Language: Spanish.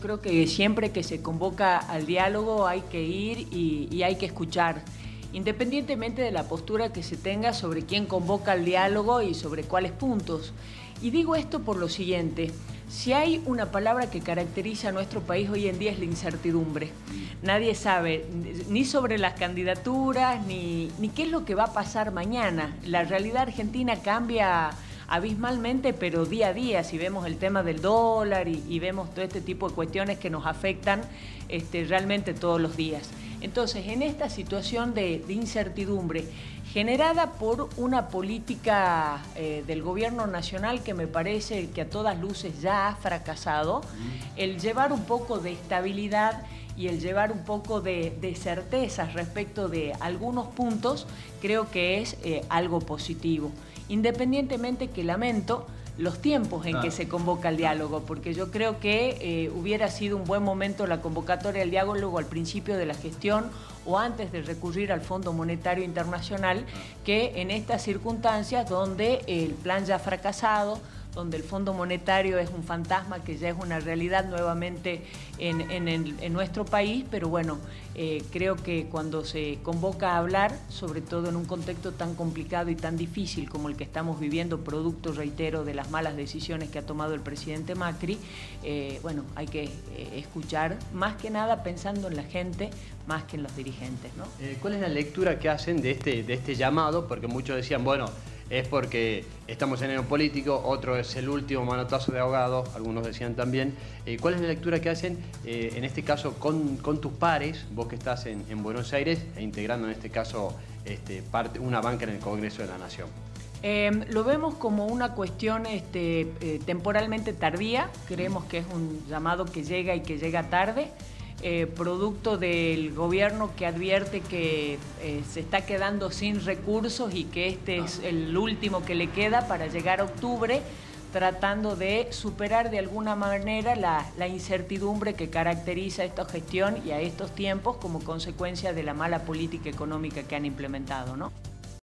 creo que siempre que se convoca al diálogo hay que ir y, hay que escuchar, independientemente de la postura que se tenga sobre quién convoca al diálogo y sobre cuáles puntos. Y digo esto por lo siguiente, si hay una palabra que caracteriza a nuestro país hoy en día es la incertidumbre. Nadie sabe ni sobre las candidaturas, ni, ni qué es lo que va a pasar mañana. La realidad argentina cambia abismalmente, pero día a día, si vemos el tema del dólar y, vemos todo este tipo de cuestiones que nos afectan este, realmente todos los días. Entonces, en esta situación de, incertidumbre generada por una política eh, del gobierno nacional que me parece que a todas luces ya ha fracasado, el llevar un poco de estabilidad y el llevar un poco de, certezas respecto de algunos puntos, creo que es eh, algo positivo. Independientemente que lamento los tiempos en que se convoca el diálogo, porque yo creo que eh, hubiera sido un buen momento la convocatoria del diálogo al principio de la gestión o antes de recurrir al Fondo Monetario Internacional, que en estas circunstancias donde el plan ya ha fracasado, donde el Fondo Monetario es un fantasma que ya es una realidad nuevamente en, nuestro país, pero bueno, eh, creo que cuando se convoca a hablar, sobre todo en un contexto tan complicado y tan difícil como el que estamos viviendo, producto, reitero, de las malas decisiones que ha tomado el presidente Macri, eh, bueno, hay que eh, escuchar más que nada pensando en la gente, más que en los dirigentes. ¿no? ¿Cuál es la lectura que hacen de este, de este llamado? Porque muchos decían, bueno, es porque estamos en el político, otro es el último manotazo de ahogado, algunos decían también. Eh, ¿Cuál es la lectura que hacen, eh, en este caso, con, tus pares, vos que estás en, Buenos Aires, e integrando en este caso este, parte, una banca en el Congreso de la Nación? Em, lo vemos como una cuestión este, eh, temporalmente tardía, creemos que es un llamado que llega y que llega tarde. Eh, producto del gobierno que advierte que eh, se está quedando sin recursos y que este es el último que le queda para llegar a octubre, tratando de superar de alguna manera la, la incertidumbre que caracteriza esta gestión y a estos tiempos como consecuencia de la mala política económica que han implementado. ¿no?